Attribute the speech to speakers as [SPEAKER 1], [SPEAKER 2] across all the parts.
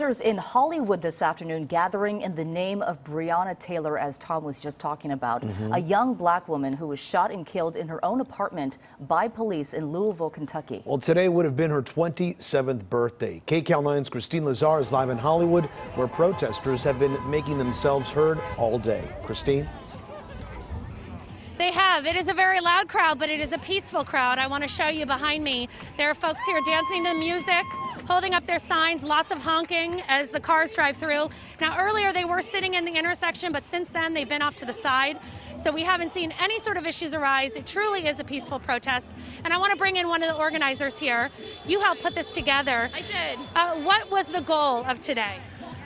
[SPEAKER 1] In Hollywood this afternoon, gathering in the name of Breonna Taylor, as Tom was just talking about, mm -hmm. a young black woman who was shot and killed in her own apartment by police in Louisville, Kentucky.
[SPEAKER 2] Well, today would have been her 27th birthday. KCAL 9's Kristine Lazar is live in Hollywood, where protesters have been making themselves heard all day. Kristine?
[SPEAKER 3] They have. It is a very loud crowd, but it is a peaceful crowd. I want to show you behind me. There are folks here dancing to music holding up their signs, lots of honking as the cars drive through. Now, earlier they were sitting in the intersection, but since then they've been off to the side. So we haven't seen any sort of issues arise. It truly is a peaceful protest. And I want to bring in one of the organizers here. You helped put this together.
[SPEAKER 4] I did.
[SPEAKER 3] Uh, what was the goal of today?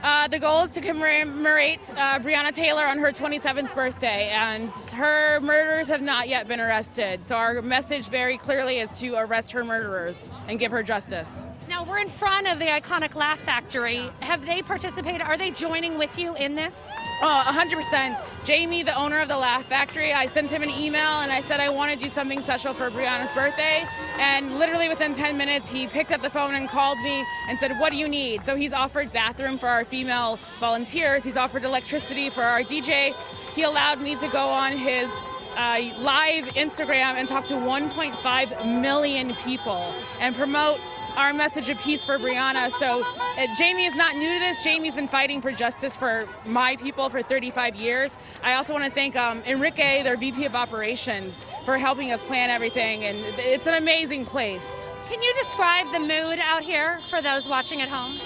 [SPEAKER 4] Uh, the goal is to commemorate uh, Breonna Taylor on her 27th birthday, and her murderers have not yet been arrested. So our message very clearly is to arrest her murderers and give her justice.
[SPEAKER 3] Now we're in front of the iconic Laugh Factory. Have they participated? Are they joining with you in this?
[SPEAKER 4] Oh, 100%. Jamie, the owner of the Laugh Factory, I sent him an email and I said I want to do something special for Breonna's birthday. And literally within 10 minutes, he picked up the phone and called me and said, What do you need? So he's offered bathroom for our female volunteers, he's offered electricity for our DJ. He allowed me to go on his uh, live Instagram and talk to 1.5 million people and promote our message of peace for Breonna. So uh, Jamie is not new to this. Jamie's been fighting for justice for my people for 35 years. I also want to thank um, Enrique, their VP of Operations, for helping us plan everything. And it's an amazing place.
[SPEAKER 3] Can you describe the mood out here for those watching at home?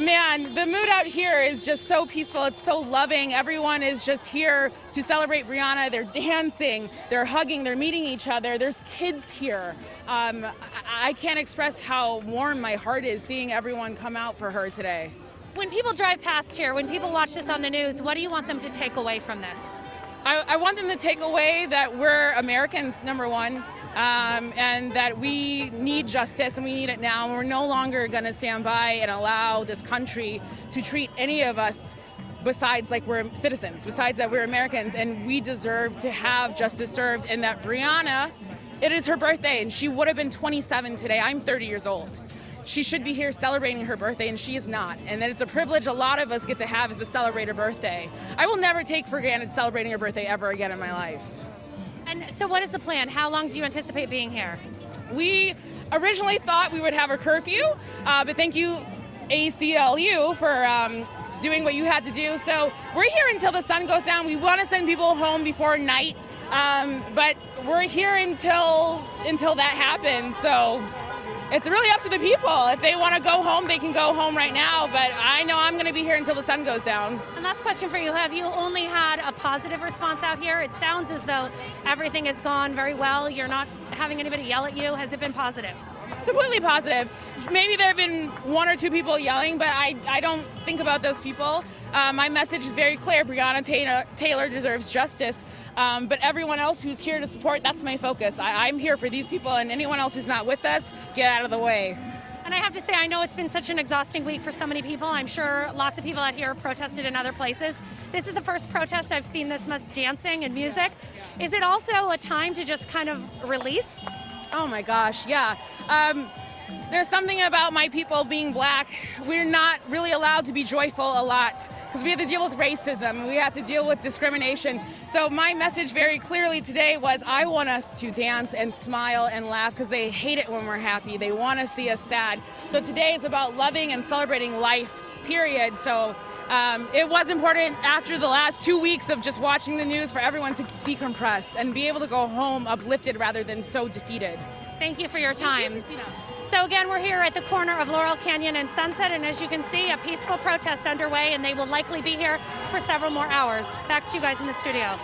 [SPEAKER 4] Man, the mood out here is just so peaceful. It's so loving. Everyone is just here to celebrate Breonna. They're dancing, they're hugging, they're meeting each other. There's kids here. Um, I can't express how warm my heart is seeing everyone come out for her today.
[SPEAKER 3] When people drive past here, when people watch this on the news, what do you want them to take away from this?
[SPEAKER 4] I, I want them to take away that we're Americans, number one, um, and that we need justice and we need it now. And we're no longer going to stand by and allow this country to treat any of us besides like we're citizens, besides that we're Americans, and we deserve to have justice served. And that Breonna, it is her birthday, and she would have been 27 today. I'm 30 years old she should be here celebrating her birthday, and she is not. And that it's a privilege a lot of us get to have is to celebrate her birthday. I will never take for granted celebrating her birthday ever again in my life.
[SPEAKER 3] And so, what is the plan? How long do you anticipate being here?
[SPEAKER 4] We originally thought we would have a curfew, uh, but thank you, ACLU, for um, doing what you had to do. So we're here until the sun goes down. We want to send people home before night, um, but we're here until until that happens. So it's really up to the people. If they want to go home, they can go home right now. But I know I'm going to be here until the sun goes down.
[SPEAKER 3] And last question for you: Have you only had a positive response out here? It sounds as though everything has gone very well. You're not having anybody yell at you. Has it been positive?
[SPEAKER 4] Completely positive. Maybe there have been one or two people yelling, but I, I don't think about those people. Uh, my message is very clear. Breonna Taylor, Taylor deserves justice. Um, but everyone else who's here to support, that's my focus. I, I'm here for these people, and anyone else who's not with us, get out of the way.
[SPEAKER 3] And I have to say, I know it's been such an exhausting week for so many people. I'm sure lots of people out here have protested in other places. This is the first protest I've seen this much dancing and music. Is it also a time to just kind of release?
[SPEAKER 4] Oh my gosh, yeah. Um, there's something about my people being black. We're not really allowed to be joyful a lot because we have to deal with racism. We have to deal with discrimination. So my message very clearly today was I want us to dance and smile and laugh because they hate it when we're happy. They want to see us sad. So today is about loving and celebrating life, period. So um, it was important after the last two weeks of just watching the news for everyone to decompress and be able to go home uplifted rather than so defeated.
[SPEAKER 3] Thank you for your time. You, so again, we're here at the corner of Laurel Canyon and Sunset, and as you can see, a peaceful protest underway, and they will likely be here for several more hours. Back to you guys in the studio.